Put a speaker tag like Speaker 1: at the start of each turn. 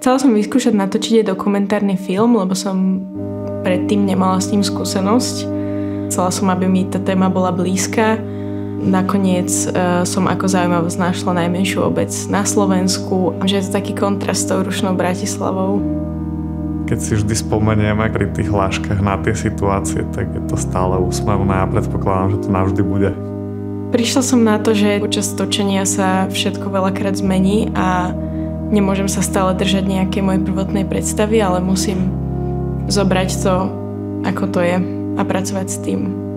Speaker 1: Chcela som vyskúšať natočiť aj dokumentárny film, lebo som predtým nemala s ním skúsenosť. Chcela som, aby mi tá téma bola blízka. Nakoniec uh, som ako zaujímavosť našla najmenšiu obec na Slovensku, že je to taký kontrast s tou rušnou Bratislavou.
Speaker 2: Keď si vždy spomenieme pri tých hláškach na tie situácie, tak je to stále úsmevné a predpokladám, že to navždy bude.
Speaker 1: Prišla som na to, že počas točenia sa všetko veľakrát zmení a nemôžem sa stále držať nejaké mojej prvotnej predstavy, ale musím zobrať to, ako to je a pracovať s tým.